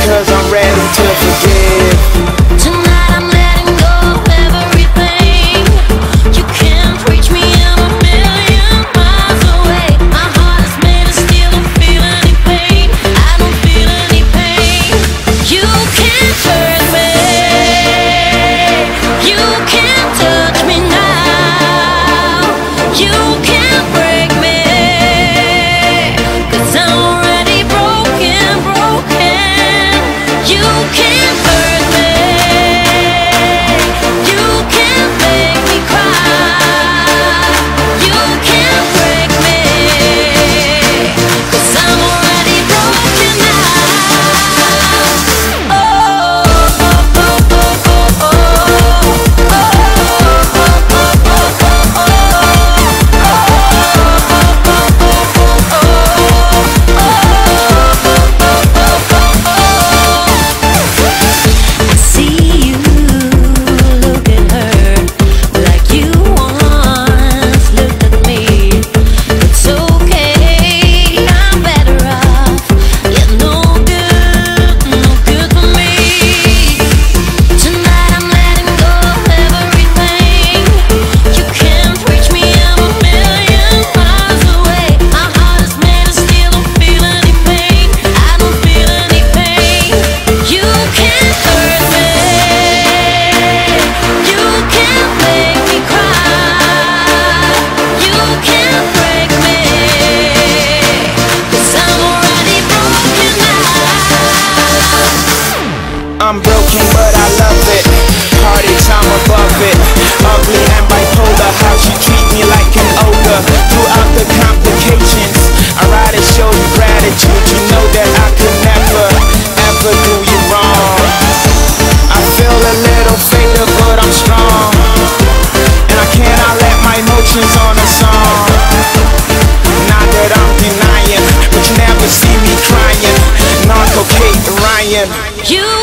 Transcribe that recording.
because I'm ready joking, but I love it. Party time above it. Ugly and bipolar, how she treat me like an ogre. Throughout the complications, I ride and show you gratitude. You know that I could never, ever do you wrong. I feel a little fatal, but I'm strong. And I cannot let my emotions on a song. Not that I'm denying, but you never see me crying. Narco Kate Ryan. You